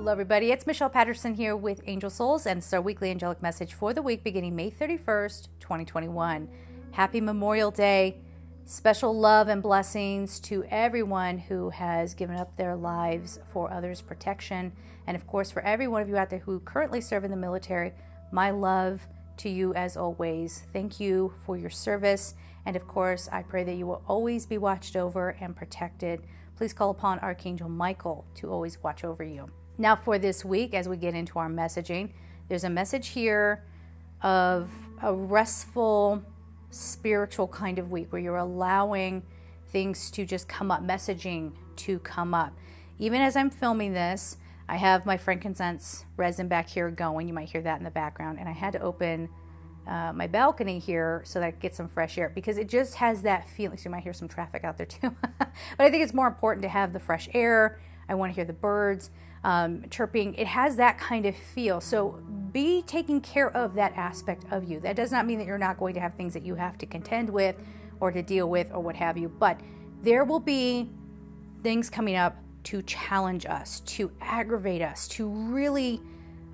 Hello, everybody. It's Michelle Patterson here with Angel Souls, and it's our weekly angelic message for the week beginning May 31st, 2021. Happy Memorial Day. Special love and blessings to everyone who has given up their lives for others' protection. And of course, for every one of you out there who currently serve in the military, my love to you as always. Thank you for your service. And of course, I pray that you will always be watched over and protected. Please call upon Archangel Michael to always watch over you. Now, for this week, as we get into our messaging, there's a message here of a restful, spiritual kind of week where you're allowing things to just come up, messaging to come up. Even as I'm filming this, I have my frankincense resin back here going. You might hear that in the background. And I had to open uh, my balcony here so that I get some fresh air because it just has that feeling. So you might hear some traffic out there too. but I think it's more important to have the fresh air. I want to hear the birds um, chirping. It has that kind of feel. So be taking care of that aspect of you. That does not mean that you're not going to have things that you have to contend with or to deal with or what have you, but there will be things coming up to challenge us, to aggravate us, to really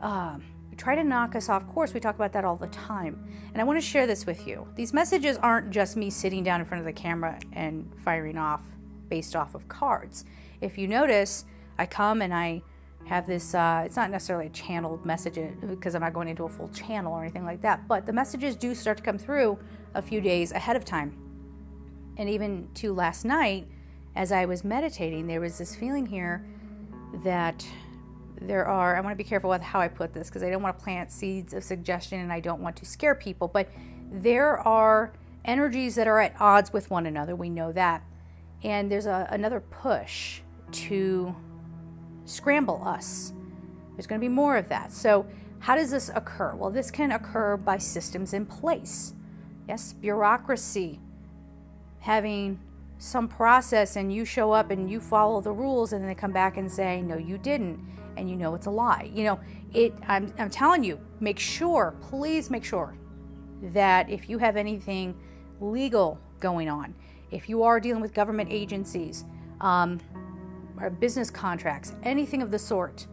uh, try to knock us off course. We talk about that all the time. And I want to share this with you. These messages aren't just me sitting down in front of the camera and firing off based off of cards. If you notice, I come and I have this uh, it's not necessarily a channeled message because i'm not going into a full channel or anything like that but the messages do start to come through a few days ahead of time. And even to last night as i was meditating there was this feeling here that there are i want to be careful with how i put this because i don't want to plant seeds of suggestion and i don't want to scare people but there are energies that are at odds with one another we know that. And there's a, another push to scramble us. There's going to be more of that. So, how does this occur? Well, this can occur by systems in place. Yes, bureaucracy, having some process, and you show up and you follow the rules, and then they come back and say, No, you didn't, and you know it's a lie. You know, it, I'm, I'm telling you, make sure, please make sure that if you have anything legal going on, if you are dealing with government agencies, um, or business contracts, anything of the sort,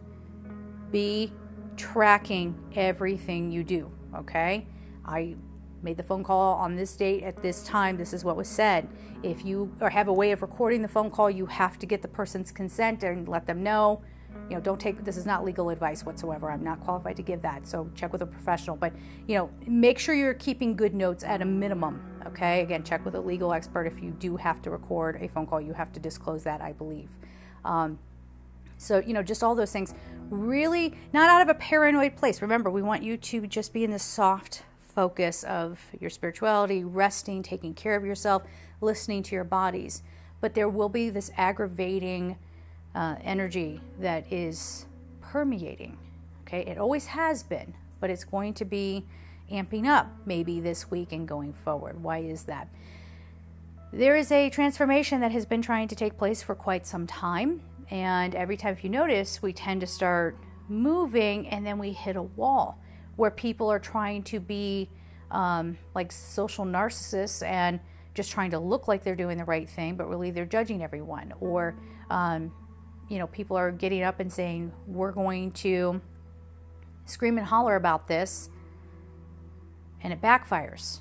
be tracking everything you do. Okay? I made the phone call on this date at this time. This is what was said. If you have a way of recording the phone call, you have to get the person's consent and let them know. You know, don't take this is not legal advice whatsoever. I'm not qualified to give that. So check with a professional. But you know, make sure you're keeping good notes at a minimum. Okay? Again, check with a legal expert if you do have to record a phone call. You have to disclose that, I believe. Um, so, you know, just all those things really not out of a paranoid place. Remember, we want you to just be in the soft focus of your spirituality, resting, taking care of yourself, listening to your bodies. But there will be this aggravating uh, energy that is permeating. Okay, it always has been, but it's going to be amping up maybe this week and going forward. Why is that? There is a transformation that has been trying to take place for quite some time. And every time, if you notice, we tend to start moving and then we hit a wall where people are trying to be um, like social narcissists and just trying to look like they're doing the right thing, but really they're judging everyone. Or, um, you know, people are getting up and saying, we're going to scream and holler about this, and it backfires.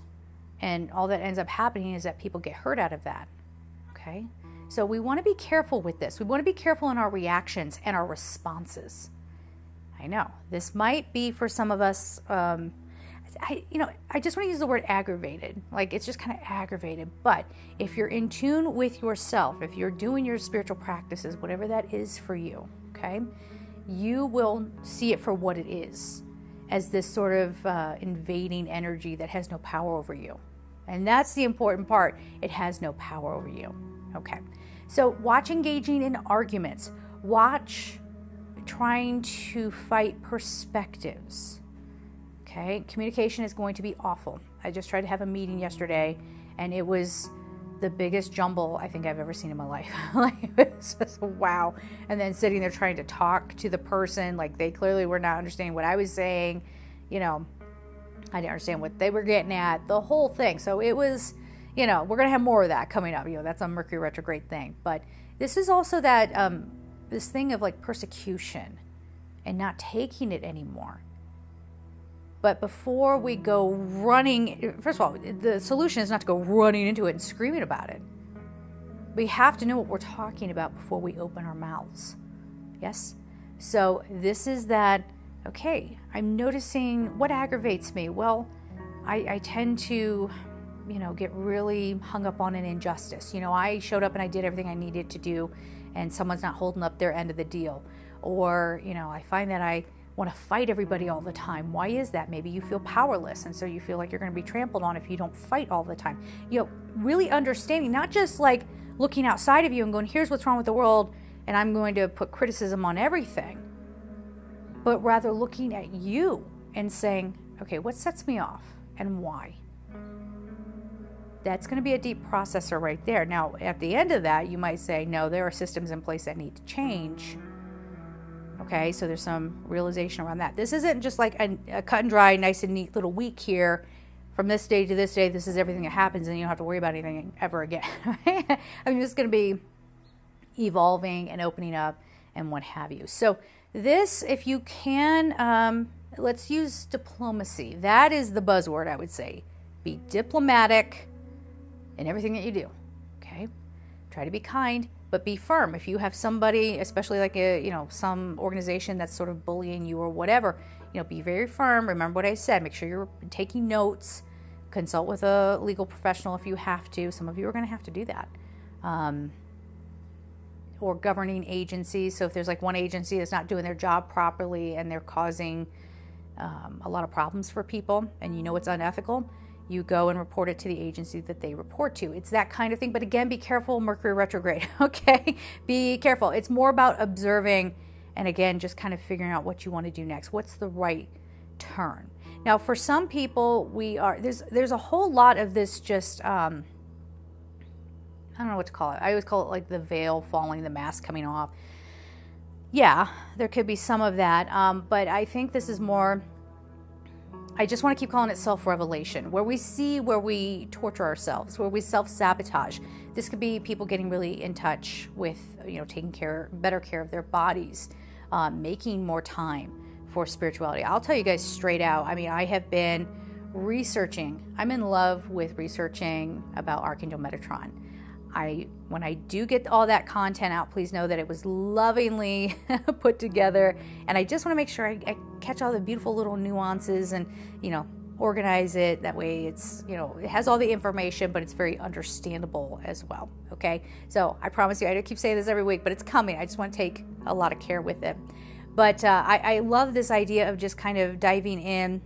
And all that ends up happening is that people get hurt out of that. Okay? So we want to be careful with this. We want to be careful in our reactions and our responses. I know this might be for some of us. Um, I, you know, I just want to use the word aggravated. Like it's just kind of aggravated. But if you're in tune with yourself, if you're doing your spiritual practices, whatever that is for you, okay, you will see it for what it is, as this sort of uh, invading energy that has no power over you. And that's the important part. It has no power over you. Okay. So watch engaging in arguments. Watch trying to fight perspectives. Okay. Communication is going to be awful. I just tried to have a meeting yesterday and it was the biggest jumble I think I've ever seen in my life. like just wow. And then sitting there trying to talk to the person, like they clearly were not understanding what I was saying. You know, I didn't understand what they were getting at, the whole thing. So it was, you know, we're going to have more of that coming up. You know, that's a Mercury retrograde thing. But this is also that, um, this thing of like persecution. and not taking it anymore. But before we go running, first of all, the solution is not to go running into it and screaming about it. We have to know what we're talking about before we open our mouths. Yes? So, this is that, okay, I'm noticing what aggravates me. Well, I, I tend to, you know, get really hung up on an injustice. You know, I showed up and I did everything I needed to do, and someone's not holding up their end of the deal. Or, you know, I find that I want to fight everybody all the time. Why is that? Maybe you feel powerless, and so you feel like you're going to be trampled on if you don't fight all the time. You know, really understanding, not just like looking outside of you and going, here's what's wrong with the world, and I'm going to put criticism on everything, but rather looking at you and saying, okay, what sets me off and why? That's going to be a deep processor right there. Now, at the end of that, you might say, no, there are systems in place that need to change Okay, so there's some realization around that. This isn't just like a, a, cut and dry, nice and neat little week here. From this day to this day, this is everything that happens, and you don't have to worry about anything ever again. I mean, it's going to be evolving and opening up and what have you. So, this, if you can, um, let's use diplomacy. That is the buzzword, I would say. Be diplomatic in everything that you do. Okay? Try to be kind but be firm. If you have somebody, especially like a, you know, some organization that's sort of bullying you or whatever, you know, be very firm. Remember what I said. Make sure you're taking notes. Consult with a legal professional if you have to. Some of you are going to have to do that. Um, or governing agencies. So if there's like one agency that's not doing their job properly and they're causing um, a lot of problems for people, and you know it's unethical, you go and report it to the agency that they report to. It's that kind of thing. But again, be careful, Mercury retrograde, okay? Be careful. It's more about observing and again, just kind of figuring out what you want to do next. What's the right turn? Now, for some people, we are there's there's a whole lot of this just um, I don't know what to call it. I always call it like the veil falling, the mask coming off. Yeah, there could be some of that, um, but I think this is more I just want to keep calling it self revelation, where we see where we torture ourselves, where we self sabotage. This could be people getting really in touch with, you know, taking care, better care of their bodies, uh, making more time for spirituality. I'll tell you guys straight out. I mean, I have been researching. I'm in love with researching about Archangel Metatron. I when I do get all that content out, please know that it was lovingly put together, and I just want to make sure I, I, catch all the beautiful little nuances and you know organize it. That way it's you know it has all the information but it's very understandable as well okay? So i promise you i keep saying this every week but it's coming. I just want to take a lot of care with it. But uh, I, I love this idea of just kind of diving in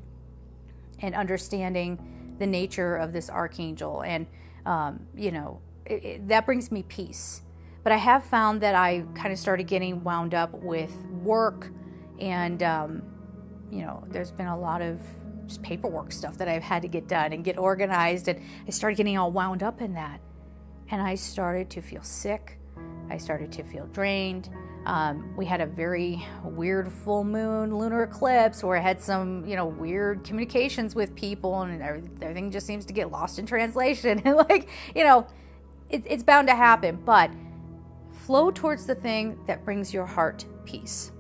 and understanding the nature of this archangel. And um, you know it, that brings me peace. But I have found that I kind of started getting wound up with work, and um, you know, there's been a lot of just paperwork stuff that I've had to get done and get organized, and I started getting all wound up in that, and I started to feel sick. I started to feel drained. Um, we had a very weird full moon lunar eclipse where I had some, you know, weird communications with people, and everything just seems to get lost in translation. and like, you know, it, it's bound to happen, but flow towards the thing that brings your heart peace.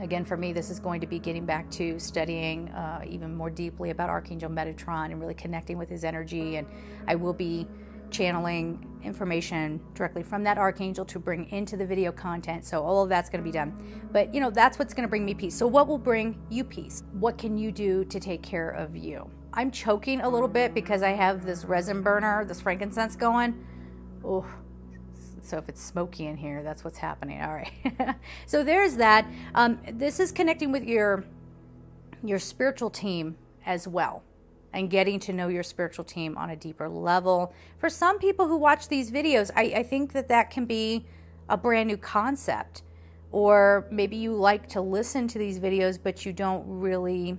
Again, for me, this is going to be getting back to studying uh, even more deeply about Archangel Metatron and really connecting with his energy. And I will be channeling information directly from that archangel to bring into the video content. So all of that's going to be done. But you know, that's what's going to bring me peace. So what will bring you peace? What can you do to take care of you? I'm choking a little bit because I have this resin burner, this frankincense going. Oh, so if it's smoky in here, that's what's happening. All right. so there's that. Um, this is connecting with your your spiritual team as well and getting to know your spiritual team on a deeper level. For some people who watch these videos, I, I think that that can be a brand new concept. Or maybe you like to listen to these videos, but you don't really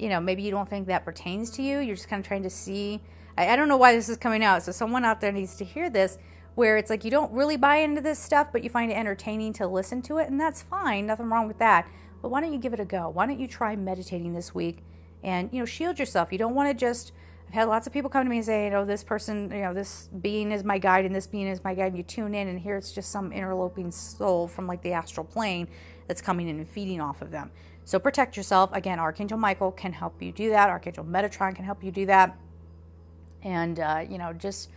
you know, maybe you don't think that pertains to you. You're just kind of trying to see. I, I don't know why this is coming out. So someone out there needs to hear this where it's like you don't really buy into this stuff, but you find it entertaining to listen to it, and that's fine. Nothing wrong with that. But why don't you give it a go? Why don't you try meditating this week and, you know, shield yourself? You don't want to just I've had lots of people come to me and say, you know, this person, you know, this being is my guide and this being is my guide. And you tune in and here it's just some interloping soul from like the astral plane that's coming in and feeding off of them. So protect yourself. Again, Archangel Michael can help you do that. Archangel Metatron can help you do that. And, uh, you know, just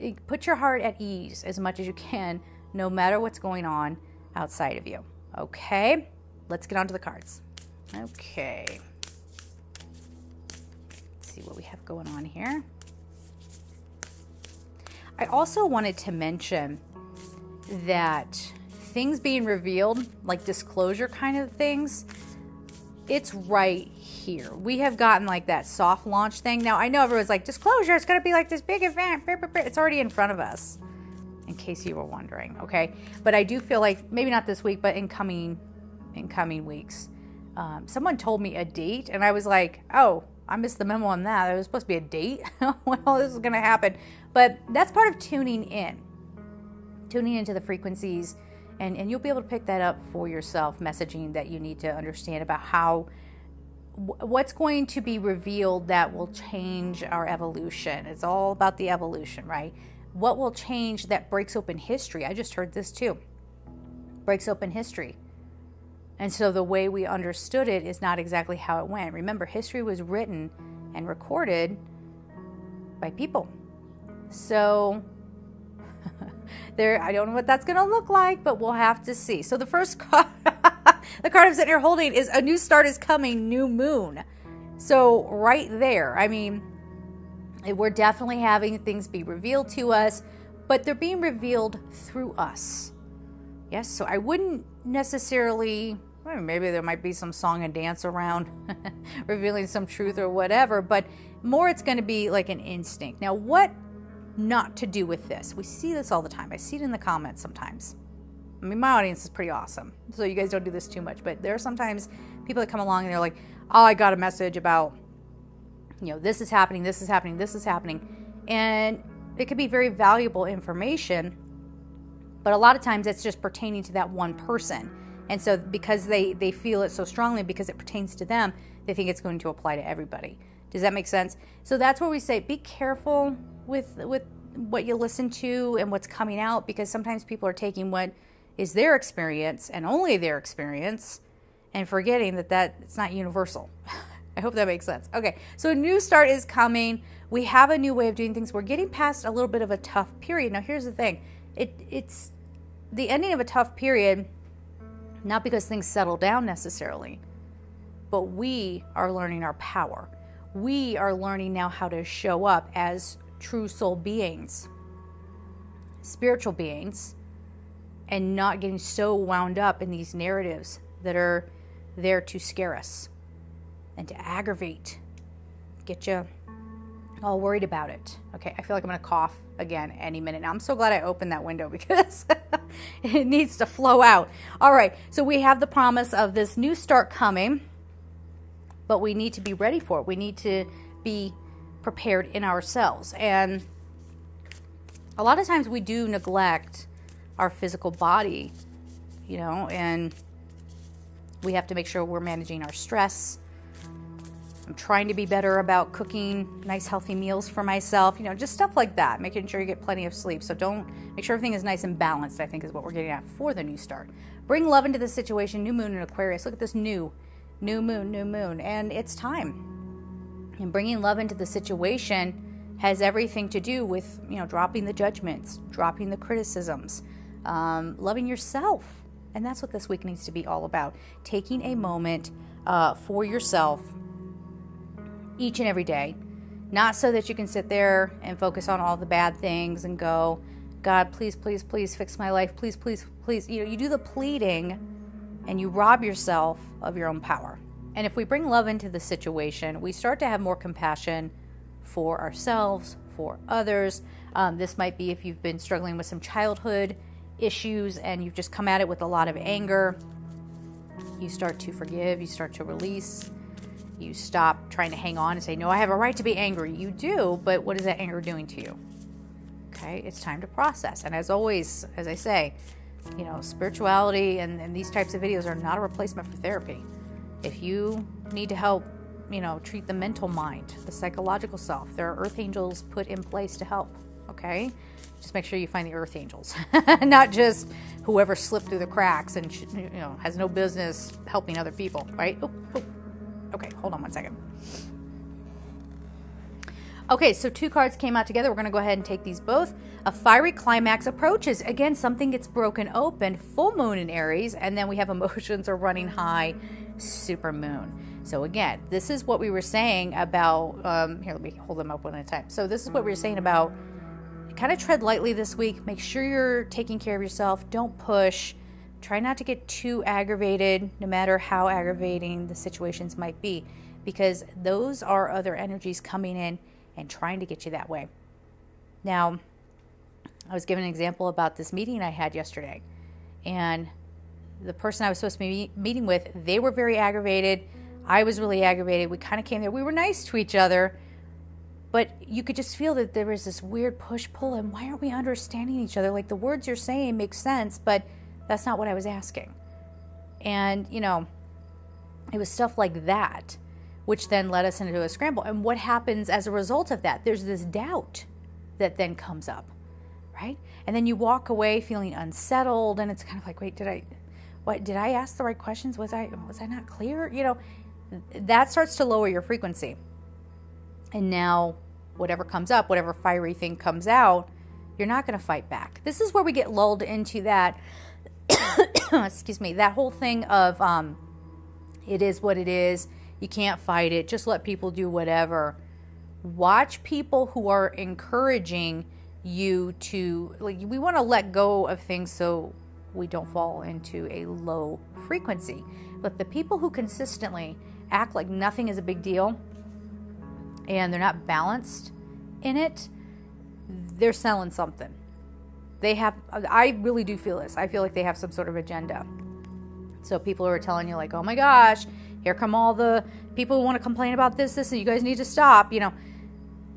eh, put your heart at ease as much as you can, no matter what's going on outside of you. Okay, let's get on to the cards. Okay Let's see what we have going on here. I also wanted to mention that things being revealed, like disclosure kind of things, it's right here. We have gotten like that soft launch thing. Now, I know everyone's like, disclosure, it's going to be like this big event. It's already in front of us, in case you were wondering, okay? But I do feel like, maybe not this week, but in coming, in coming weeks. Um, someone told me a date, and I was like, oh, I missed the memo on that. It was supposed to be a date when all this is going to happen. But that's part of tuning in, tuning into the frequencies, and, and you'll be able to pick that up for yourself, messaging that you need to understand about how what's going to be revealed that will change our evolution. It's all about the evolution, right? What will change that breaks open history? I just heard this too. Breaks open history. And so the way we understood it is not exactly how it went. Remember, history was written and recorded by people. So there I don't know what that's going to look like, but we'll have to see. So the first card the card I'm sitting here holding is a new start is coming, new moon. So right there, I mean, we're definitely having things be revealed to us, but they're being revealed through us. Yes, so I wouldn't necessarily, maybe there might be some song and dance around revealing some truth or whatever, but more it's going to be like an instinct. Now, what not to do with this? We see this all the time. I see it in the comments sometimes. I mean, my audience is pretty awesome, so you guys don't do this too much, but there are sometimes people that come along and they're like, oh, I got a message about, you know, this is happening, this is happening, this is happening. And it could be very valuable information but a lot of times it's just pertaining to that one person. And so because they, they feel it so strongly because it pertains to them, they think it's going to apply to everybody. Does that make sense? So that's where we say be careful with with what you listen to and what's coming out because sometimes people are taking what is their experience and only their experience and forgetting that that it's not universal. I hope that makes sense. Okay, so a new start is coming. We have a new way of doing things. We're getting past a little bit of a tough period. Now, here's the thing: it it's the ending of a tough period, not because things settle down necessarily, but we are learning our power. We are learning now how to show up as true soul beings, spiritual beings, and not getting so wound up in these narratives that are there to scare us and to aggravate, get you all worried about it. Okay, I feel like I'm gonna cough again any minute. Now I'm so glad I opened that window because it needs to flow out. All right, so we have the promise of this new start coming, but we need to be ready for it. We need to be prepared in ourselves. And a lot of times we do neglect our physical body, you know, and we have to make sure we're managing our stress I'm trying to be better about cooking nice healthy meals for myself, you know, just stuff like that, making sure you get plenty of sleep. So don't make sure everything is nice and balanced, I think is what we're getting at for the new start. Bring love into the situation, new moon in Aquarius. Look at this new, new moon, new moon, and it's time. And bringing love into the situation has everything to do with, you know, dropping the judgments, dropping the criticisms, um, loving yourself. And that's what this week needs to be all about. Taking a moment uh, for yourself each and every day. Not so that you can sit there and focus on all the bad things and go, God, please, please, please fix my life. Please, please, please. You know, you do the pleading and you rob yourself of your own power. And if we bring love into the situation, we start to have more compassion for ourselves, for others. Um, this might be if you've been struggling with some childhood issues and you've just come at it with a lot of anger. You start to forgive, you start to release, you stop trying to hang on and say, No, I have a right to be angry. You do, but what is that anger doing to you? Okay, it's time to process. And as always, as I say, you know, spirituality and, and these types of videos are not a replacement for therapy. If you need to help you know, treat the mental mind, the psychological self. There are earth angels put in place to help, okay? Just make sure you find the earth angels, not just whoever slipped through the cracks and, you know, has no business helping other people, right? Oh, oh. Okay, hold on one second. Okay, so two cards came out together. We're going to go ahead and take these both. A fiery climax approaches. Again, something gets broken open. Full moon in Aries, and then we have emotions are running high. Super moon. So again, this is what we were saying about. Um, here, let me hold them up one at a time. So this is what we were saying about. Kind of tread lightly this week. Make sure you're taking care of yourself. Don't push. Try not to get too aggravated, no matter how aggravating the situations might be, because those are other energies coming in and trying to get you that way. Now, I was given an example about this meeting I had yesterday, and the person I was supposed to be meeting with, they were very aggravated. I was really aggravated. We kind of came there. We were nice to each other, but you could just feel that there was this weird push pull. And why aren't we understanding each other? Like the words you're saying make sense, but that's not what I was asking. And, you know, it was stuff like that which then led us into a scramble. And what happens as a result of that? There's this doubt that then comes up, right? And then you walk away feeling unsettled, and it's kind of like, wait, did I, what, did I ask the right questions? Was I, was I not clear? You know, that starts to lower your frequency. And now, whatever comes up, whatever fiery thing comes out, you're not going to fight back. This is where we get lulled into that. excuse me, that whole thing of um, it is what it is you can't fight it. Just let people do whatever. Watch people who are encouraging you to like we want to let go of things so we don't fall into a low frequency. But the people who consistently act like nothing is a big deal and they're not balanced in it, they're selling something. They have I really do feel this. I feel like they have some sort of agenda. So people who are telling you like, "Oh my gosh, here come all the people who want to complain about this, this, and you guys need to stop. You know,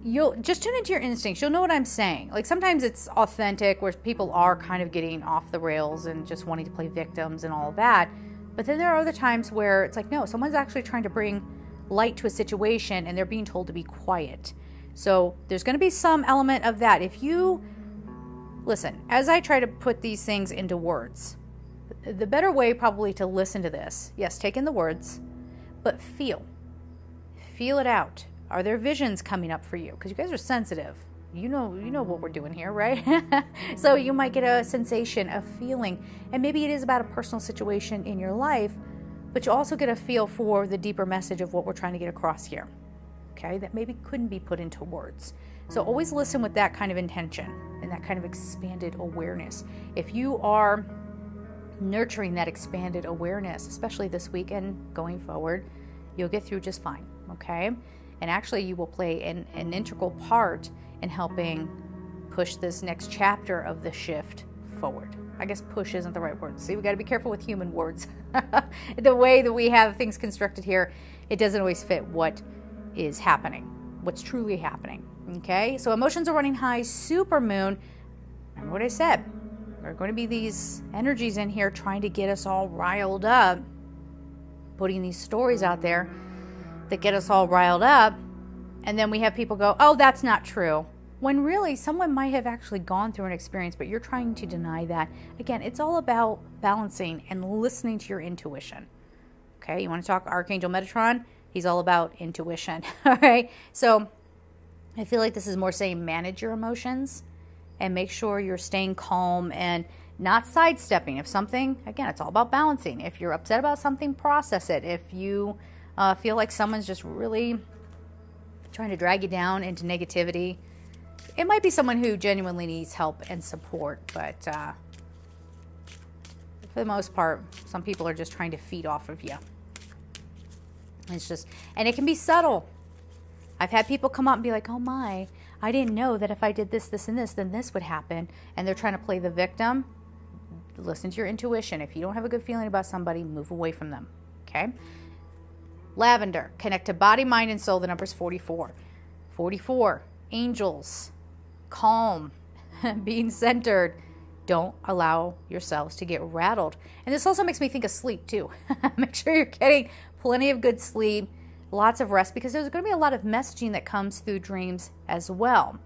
you'll just tune into your instincts. You'll know what I'm saying. Like sometimes it's authentic where people are kind of getting off the rails and just wanting to play victims and all that. But then there are other times where it's like, no, someone's actually trying to bring light to a situation and they're being told to be quiet. So there's going to be some element of that. If you listen, as I try to put these things into words, the better way probably to listen to this, yes, take in the words, but feel. Feel it out. Are there visions coming up for you? Because you guys are sensitive. You know, you know what we're doing here, right? so you might get a sensation, a feeling, and maybe it is about a personal situation in your life, but you also get a feel for the deeper message of what we're trying to get across here. Okay, that maybe couldn't be put into words. So always listen with that kind of intention and that kind of expanded awareness. If you are nurturing that expanded awareness, especially this weekend going forward, you'll get through just fine, okay? And actually, you will play an, an integral part in helping push this next chapter of the shift forward. I guess push isn't the right word. See, we got to be careful with human words. the way that we have things constructed here, it doesn't always fit what is happening, what's truly happening. Okay, so emotions are running high, super moon. Remember what I said. There are going to be these energies in here trying to get us all riled up putting these stories out there that get us all riled up. And then we have people go, oh, that's not true. When really someone might have actually gone through an experience, but you're trying to deny that. Again, it's all about balancing and listening to your intuition. Okay, you want to talk Archangel Metatron? He's all about intuition. all right, so I feel like this is more saying manage your emotions and make sure you're staying calm and not sidestepping. If something, again, it's all about balancing. If you're upset about something, process it. If you uh, feel like someone's just really trying to drag you down into negativity, it might be someone who genuinely needs help and support, but uh, for the most part, some people are just trying to feed off of you. It's just, and it can be subtle. I've had people come up and be like, oh my, I didn't know that if I did this, this, and this, then this would happen. And they're trying to play the victim listen to your intuition. If you don't have a good feeling about somebody, move away from them. Okay? Lavender, connect to body, mind, and soul. The number is 44. 44, angels, calm, being centered. Don't allow yourselves to get rattled. And this also makes me think of sleep, too. Make sure you're getting plenty of good sleep. lots of rest because there's going to be a lot of messaging that comes through dreams as well.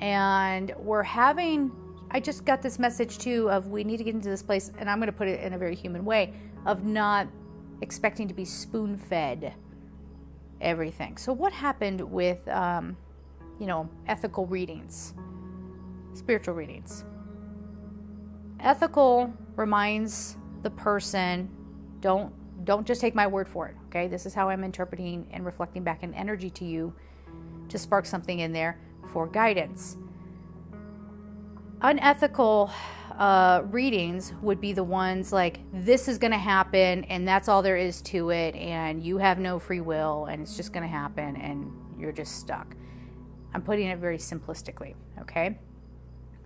And we're having, I just got this message too of we need to get into this place, and I'm going to put it in a very human way of not expecting to be spoon fed everything. So, what happened with, um, you know, ethical readings, spiritual readings? Ethical reminds the person don't don't just take my word for it okay this is how i'm interpreting and reflecting back an energy to you to spark something in there for guidance unethical uh, readings would be the ones like this is going to happen and that's all there is to it and you have no free will and it's just going to happen and you're just stuck i'm putting it very simplistically okay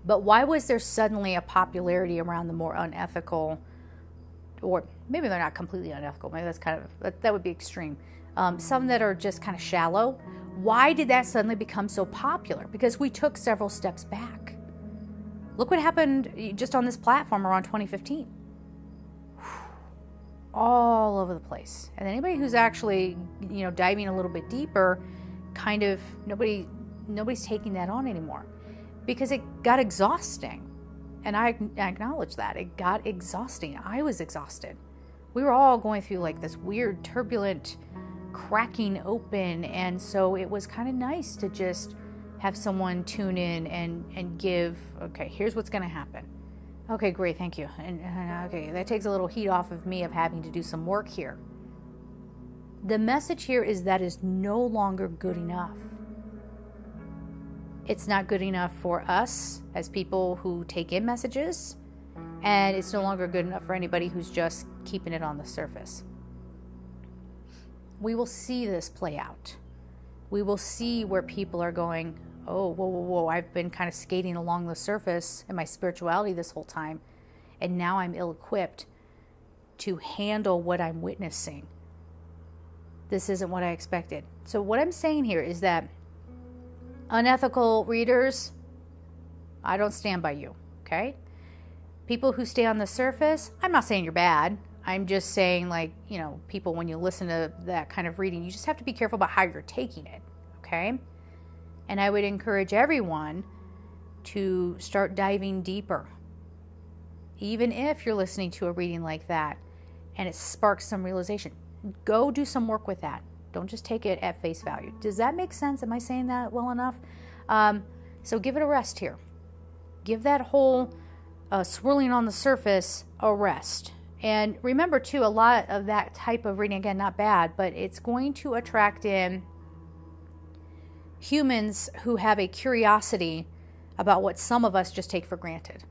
but why was there suddenly a popularity around the more unethical or maybe they're not completely unethical. Maybe that's kind of that, that would be extreme. Um, some that are just kind of shallow. Why did that suddenly become so popular? Because we took several steps back. Look what happened eh, just on this platform around 2015. All over the place. And anybody who's actually, you know, diving a little bit deeper, kind of nobody nobody's taking that on anymore because it got exhausting and I, I acknowledge that. It got exhausting. I was exhausted. We were all going through like this weird, turbulent cracking open. And so it was kind of nice to just have someone tune in and, and give, okay, here's what's going to happen. Okay, great, thank you. And, and uh, okay, that takes a little heat off of me of having to do some work here. The message here is that is no longer good enough it's not good enough for us as people who take in messages, and it's no longer good enough for anybody who's just keeping it on the surface. We will see this play out. We will see where people are going, oh, whoa, whoa, whoa, I've been kind of skating along the surface in my spirituality this whole time, and now I'm ill equipped to handle what I'm witnessing. This isn't what I expected. So, what I'm saying here is that Unethical readers, I don't stand by you, okay? People who stay on the surface, I'm not saying you're bad. I'm just saying, like, you know, people, when you listen to that kind of reading, you just have to be careful about how you're taking it, okay? And I would encourage everyone to start diving deeper. Even if you're listening to a reading like that and it sparks some realization, go do some work with that. Don't just take it at face value. Does that make sense? Am I saying that well enough? Um, so give it a rest here. Give that whole uh, swirling on the surface a rest. And remember, too, a lot of that type of reading, again, not bad, but it's going to attract in humans who have a curiosity about what some of us just take for granted.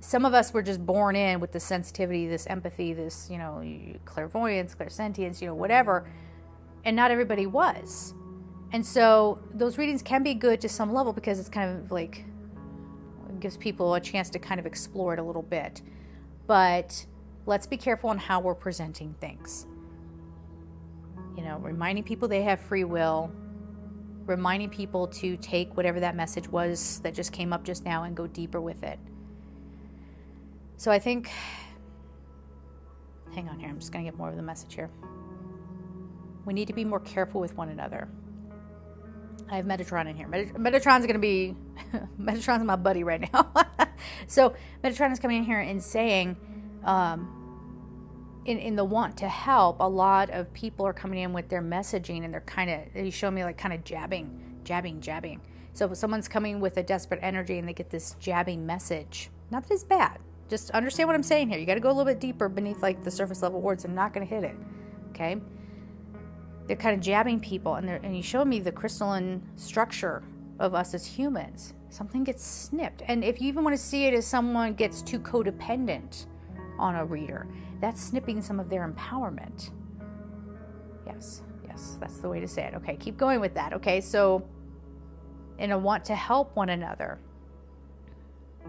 Some of us were just born in with this sensitivity, this empathy, this, you know, clairvoyance, clairsentience, you know, whatever and not everybody was. And so those readings can be good to some level because it's kind of like gives people a chance to kind of explore it a little bit. But let's be careful on how we're presenting things. You know, reminding people they have free will, reminding people to take whatever that message was that just came up just now and go deeper with it. So I think, hang on here, I'm just going to get more of the message here. We need to be more careful with one another. I have Metatron in here. Metatron's going to be Metatron's my buddy right now. so Metatron is coming in here and saying, um, in in the want to help, a lot of people are coming in with their messaging and they're kind of they show me like kind of jabbing, jabbing, jabbing. So someone's coming with a desperate energy and they get this jabbing message, not that it's bad. Just understand what I'm saying here. You got to go a little bit deeper beneath like the surface level words. I'm not going to hit it. Okay they're kind of jabbing people and, they're and you show me the crystalline structure of us as humans something gets snipped and if you even want to see it as someone gets too codependent on a reader. That's snipping some of their empowerment. Yes yes that's the way to say it. Okay keep going with that okay? So in a want to help one another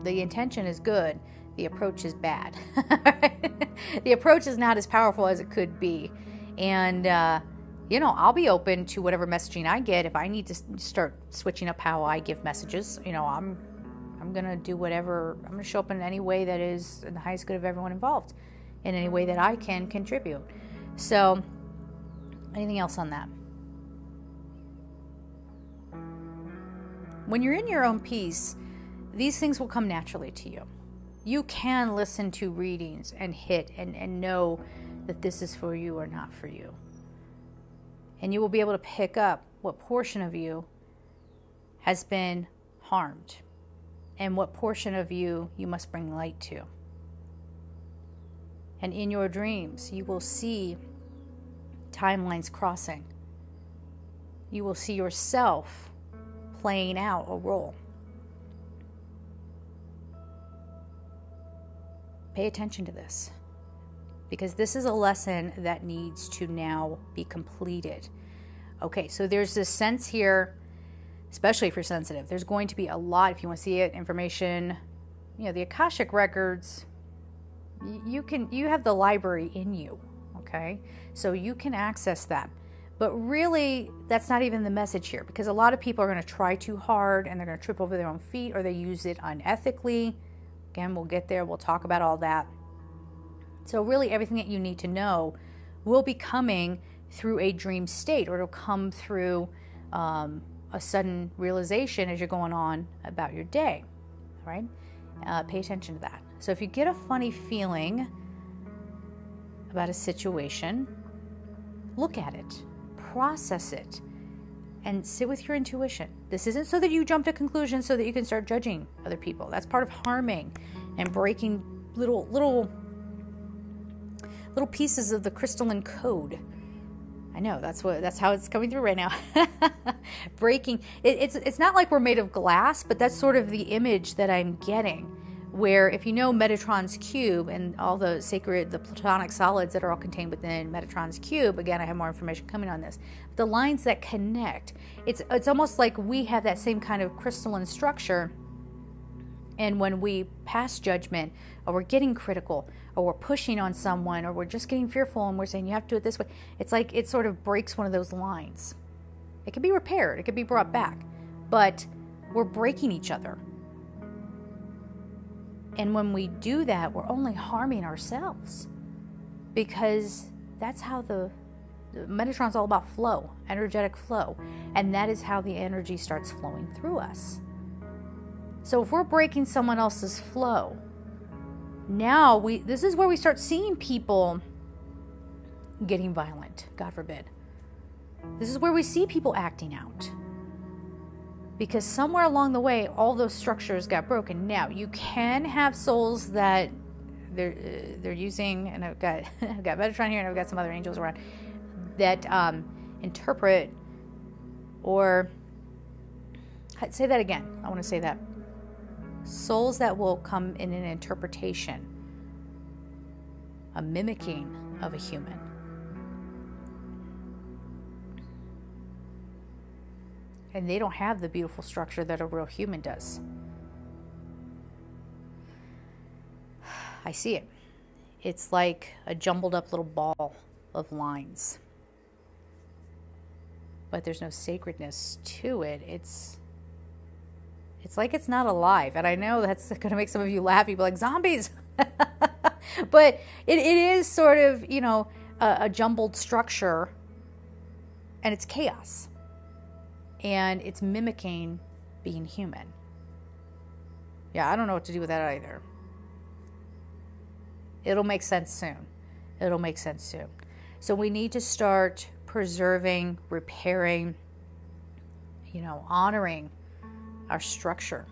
the intention is good the approach is bad. The approach is not as powerful as it could be. And uh, you know, I'll be open to whatever messaging I get. If I need to start switching up how I give messages, you know, I'm I'm going to do whatever, I'm going to show up in any way that is in the highest good of everyone involved, in any way that I can contribute. So, anything else on that? When you're in your own peace, these things will come naturally to you. You can listen to readings and hit and, and know that this is for you or not for you. And you will be able to pick up what portion of you has been harmed and what portion of you you must bring light to. And in your dreams, you will see timelines crossing. You will see yourself playing out a role. Pay attention to this because this is a lesson that needs to now be completed. Okay, so there's this sense here, especially if you're sensitive, there's going to be a lot, if you want to see it, information, you know, the Akashic records, you can, you have the library in you, okay? So you can access that. But really, that's not even the message here because a lot of people are going to try too hard and they're going to trip over their own feet or they use it unethically. Again, we'll get there, we'll talk about all that. So, really, everything that you need to know will be coming through a dream state or it'll come through um, a sudden realization as you're going on about your day, right? Uh, pay attention to that. So, if you get a funny feeling about a situation, look at it, process it, and sit with your intuition. This isn't so that you jump to conclusions so that you can start judging other people. That's part of harming and breaking little little little pieces of the crystalline code. I know that's what that's how it's coming through right now. Breaking it, it's it's not like we're made of glass, but that's sort of the image that I'm getting. Where if you know Metatron's cube and all the sacred the platonic solids that are all contained within Metatron's cube, again I have more information coming on this. The lines that connect, it's it's almost like we have that same kind of crystalline structure. And when we pass judgment, or we're getting critical, or we're pushing on someone, or we're just getting fearful and we're saying, you have to do it this way. It's like it sort of breaks one of those lines. It can be repaired, it can be brought back, but we're breaking each other. And when we do that, we're only harming ourselves because that's how the, the Metatron's all about flow, energetic flow. And that is how the energy starts flowing through us. So if we're breaking someone else's flow, now we this is where we start seeing people getting violent god forbid this is where we see people acting out. Because somewhere along the way all those structures got broken. Now you can have souls that they're uh, they're using and i've got i've got metatron here and i've got some other angels around that um, interpret or say that again. I want to say that. Souls that will come in an interpretation, a mimicking of a human. And they don't have the beautiful structure that a real human does. I see it. It's like a jumbled up little ball of lines. But there's no sacredness to it. It's it's like it's not alive. And I know that's going to make some of you laugh. You'll be like, zombies. but it, it is sort of, you know, a, a jumbled structure and it's chaos. And it's mimicking being human. Yeah, I don't know what to do with that either. It'll make sense soon. It'll make sense soon. So we need to start preserving, repairing, you know, honoring our structure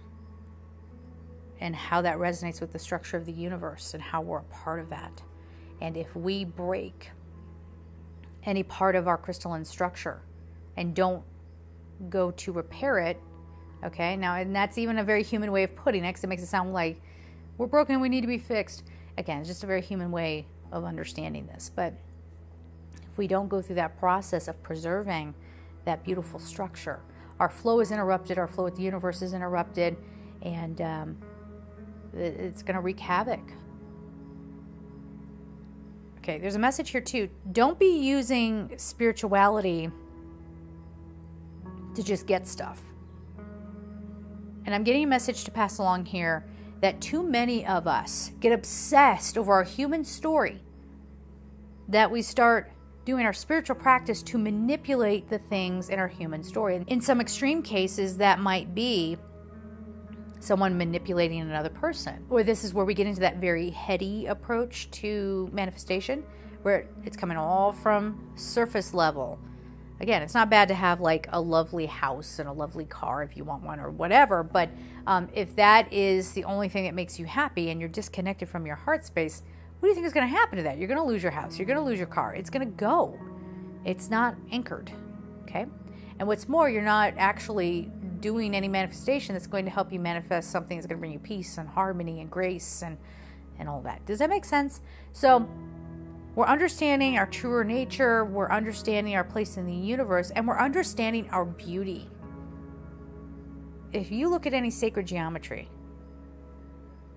and how that resonates with the structure of the universe and how we're a part of that. And if we break any part of our crystalline structure and don't go to repair it, okay, now, and that's even a very human way of putting it because it makes it sound like we're broken, we need to be fixed. Again, it's just a very human way of understanding this. But if we don't go through that process of preserving that beautiful structure, our flow is interrupted, our flow with the universe is interrupted, and um, it's going to wreak havoc. Okay, there's a message here too. Don't be using spirituality to just get stuff. And I'm getting a message to pass along here that too many of us get obsessed over our human story that we start doing our spiritual practice to manipulate the things in our human story. In some extreme cases, that might be someone manipulating another person. Or this is where we get into that very heady approach to manifestation, where it's coming all from surface level. Again, it's not bad to have like a lovely house and a lovely car if you want one or whatever, but um, if that is the only thing that makes you happy and you're disconnected from your heart space, what do you think is going to happen to that? You're going to lose your house. You're going to lose your car. It's going to go. It's not anchored. Okay? And what's more, you're not actually doing any manifestation that's going to help you manifest something that's going to bring you peace and harmony and grace and, and all that. Does that make sense? So, we're understanding our truer nature, we're understanding our place in the universe, and we're understanding our beauty. If you look at any sacred geometry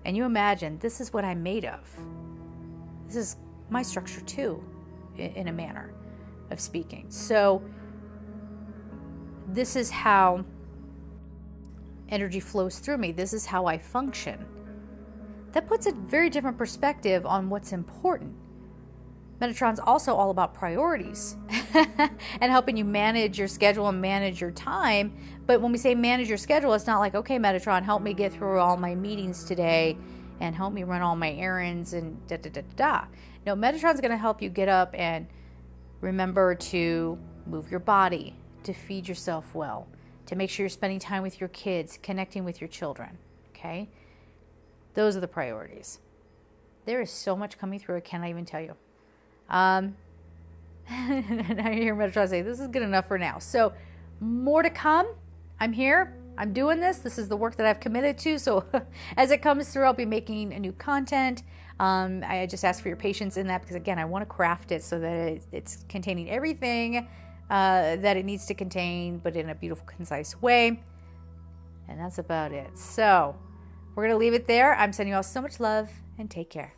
and you imagine this is what I'm made of, this is my structure too, in a manner of speaking. So, this is how energy flows through me. This is how I function. That puts a very different perspective on what's important. Metatron's also all about priorities and helping you manage your schedule and manage your time. But when we say manage your schedule, it's not like, okay, Metatron, help me get through all my meetings today and help me run all my errands and da da da da. da. No, Metatron's going to help you get up and remember to move your body, to feed yourself well, to make sure you're spending time with your kids, connecting with your children. Okay? Those are the priorities. There is so much coming through, I cannot even tell you. Um, now you hear Metatron say, This is good enough for now. So, more to come. I'm here. I'm doing this. This is the work that I've committed to. So as it comes through, I'll be making a new content. Um, I just ask for your patience in that because, again, I want to craft it so that it's containing everything uh, that it needs to contain, but in a beautiful, concise way. And that's about it. So we're going to leave it there. I'm sending you all so much love and take care.